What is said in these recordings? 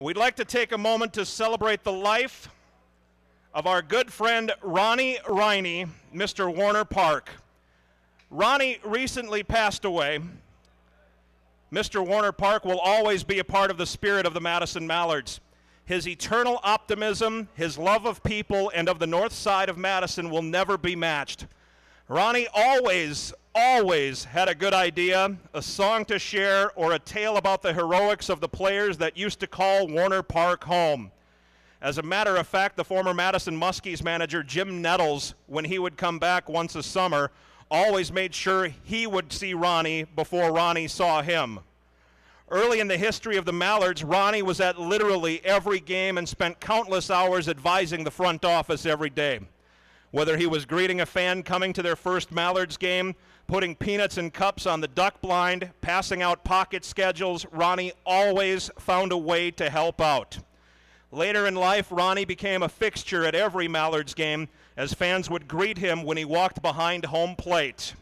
We'd like to take a moment to celebrate the life of our good friend Ronnie Reine, Mr. Warner Park. Ronnie recently passed away. Mr. Warner Park will always be a part of the spirit of the Madison Mallards. His eternal optimism, his love of people, and of the north side of Madison will never be matched. Ronnie always, always had a good idea, a song to share, or a tale about the heroics of the players that used to call Warner Park home. As a matter of fact, the former Madison Muskies manager Jim Nettles, when he would come back once a summer, always made sure he would see Ronnie before Ronnie saw him. Early in the history of the Mallards, Ronnie was at literally every game and spent countless hours advising the front office every day. Whether he was greeting a fan coming to their first Mallards game, putting peanuts in cups on the duck blind, passing out pocket schedules, Ronnie always found a way to help out. Later in life, Ronnie became a fixture at every Mallards game as fans would greet him when he walked behind home plate.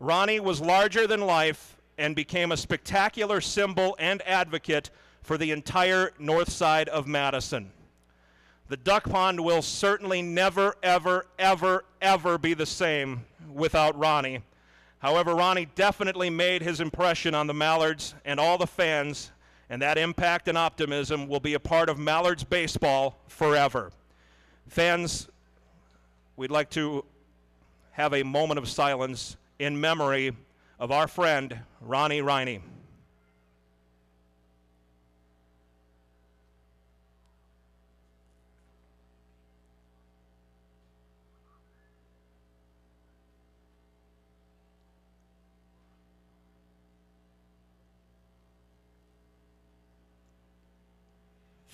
Ronnie was larger than life and became a spectacular symbol and advocate for the entire north side of Madison. The duck pond will certainly never, ever, ever, ever be the same without Ronnie. However, Ronnie definitely made his impression on the Mallards and all the fans, and that impact and optimism will be a part of Mallards baseball forever. Fans, we'd like to have a moment of silence in memory of our friend, Ronnie Reine.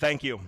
Thank you.